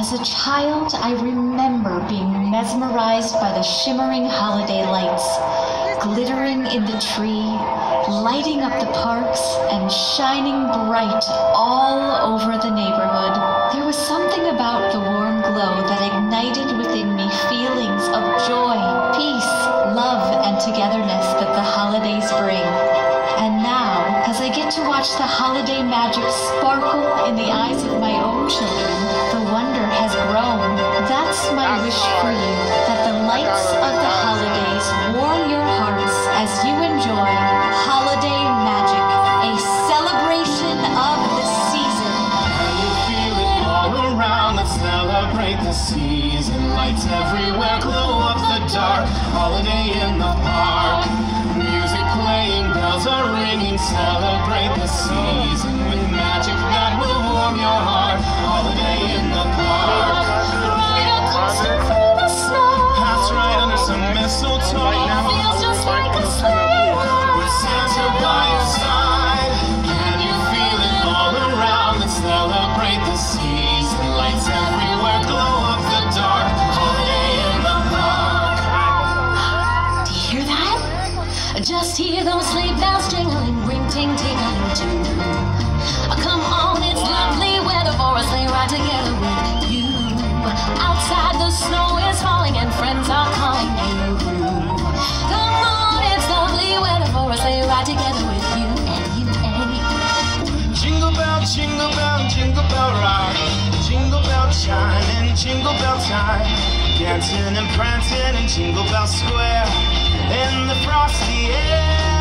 As a child, I remember being mesmerized by the shimmering holiday lights, glittering in the tree, lighting up the parks, and shining bright all over watch the holiday magic sparkle in the eyes of my own children, the wonder has grown. That's my wish for you, that the lights of the holidays warm your hearts as you enjoy holiday magic, a celebration of the season. Can you feel it all around? Let's celebrate the season. Lights everywhere, glow up the dark. Holiday in the Celebrate the season Just hear those sleigh bells jingling, ring ting tingling too. Come on, it's lovely weather for a sleigh ride together with you. Outside the snow is falling and friends are calling you. Come on, it's lovely weather for a sleigh ride together with you and you and. Jingle bell, jingle bell, jingle bell rock. Jingle bell chime in jingle bell time. Dancing and prancing in Jingle Bell Square. In the frosty air.